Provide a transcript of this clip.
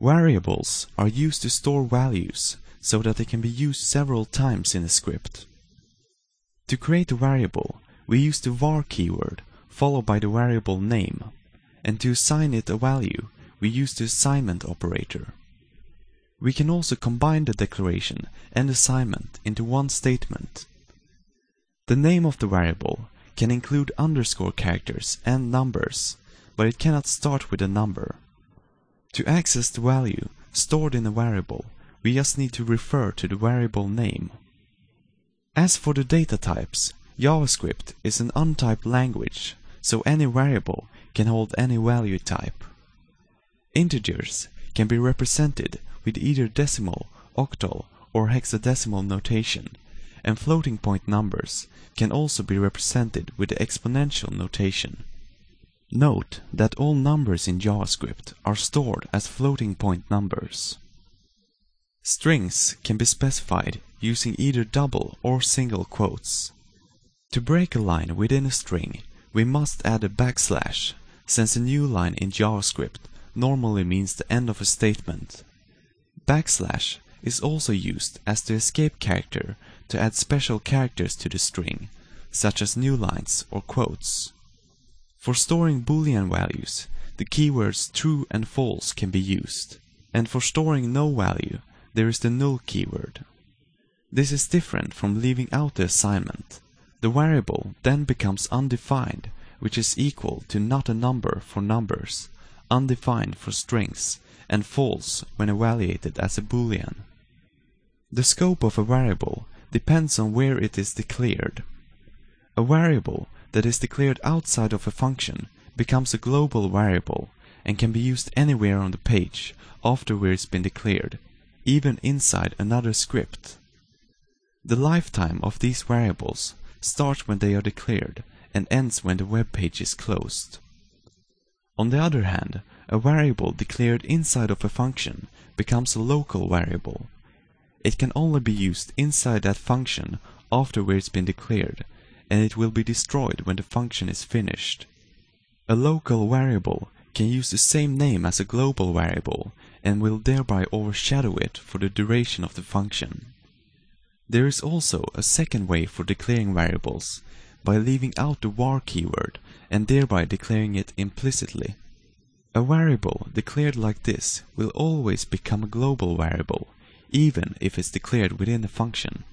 Variables are used to store values so that they can be used several times in a script. To create a variable, we use the var keyword followed by the variable name, and to assign it a value, we use the assignment operator. We can also combine the declaration and assignment into one statement. The name of the variable can include underscore characters and numbers, but it cannot start with a number. To access the value stored in a variable, we just need to refer to the variable name. As for the data types, JavaScript is an untyped language, so any variable can hold any value type. Integers can be represented with either decimal, octal, or hexadecimal notation, and floating point numbers can also be represented with the exponential notation. Note that all numbers in JavaScript are stored as floating point numbers. Strings can be specified using either double or single quotes. To break a line within a string, we must add a backslash, since a new line in JavaScript normally means the end of a statement. Backslash is also used as the escape character to add special characters to the string, such as new lines or quotes. For storing boolean values, the keywords true and false can be used, and for storing no value, there is the null keyword. This is different from leaving out the assignment. The variable then becomes undefined, which is equal to not a number for numbers, undefined for strings, and false when evaluated as a boolean. The scope of a variable depends on where it is declared. A variable that is declared outside of a function becomes a global variable and can be used anywhere on the page after where it's been declared, even inside another script. The lifetime of these variables starts when they are declared and ends when the web page is closed. On the other hand, a variable declared inside of a function becomes a local variable. It can only be used inside that function after where it's been declared and it will be destroyed when the function is finished. A local variable can use the same name as a global variable and will thereby overshadow it for the duration of the function. There is also a second way for declaring variables, by leaving out the var keyword and thereby declaring it implicitly. A variable declared like this will always become a global variable, even if it's declared within a function.